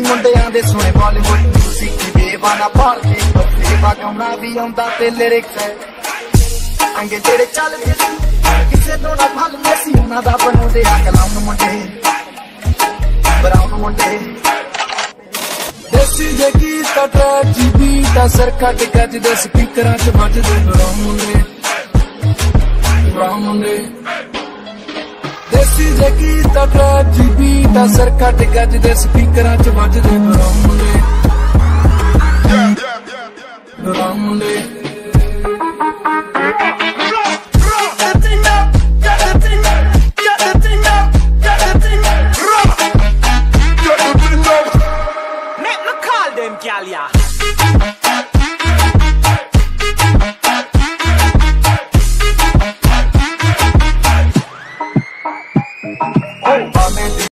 ਮੁੰਡਿਆਂ ਦੇ ਸੁਣੇ ਬਾਲੀਵੁੱਡ ਮਿਊਜ਼ਿਕ ਦੀ ਪਾਲ ਕੇ ਬੇਵਾ ਗਾਉਣਾ ਵੀ ਆਉਂਦਾ ਤੇ ਲਿਰਿਕਸ ਹੈ। ਅੰਗੇ ਜਿਹੜੇ ਚੱਲਦੇ ਕਿਸੇ ਤੋਂ ਨਾ ਭੱਲਦੇ ਸੀ, ਉਹਨਾਂ ਦਾ ਬਣਾਉਂਦੇ ਆ ਕਲਾਮ ਮੁੰਡੇ। ਬਰਾਉਨ ਮੁੰਡੇ। ਦੇਸੀ ਦੇ ਗੀਤ ਦਾ ਜੀ ਬੀਟ ਦਾ ਕੱਟ ਕੱਜ ਦੇ ਸਪੀਕਰਾਂ 'ਚ ਵੱਜਦੇ ਬਰਾਉਨ ਮੁੰਡੇ। ਬਰਾਉਨ ਮੁੰਡੇ। ਦੇਸੀ ਦੇ ਗੀਤ ਦਾ ਟਰੈਕ ਜੀ ਬੀਟ ਦਾ ਸਰ ਕੱਟ ਕੱਜ ਦੇ ਸਪੀਕਰਾਂ 'ਚ ਵੱਜਦੇ ਬਰਾਉਨ ਮੁੰਡੇ ਬਰਾਉਨ Oh, I'm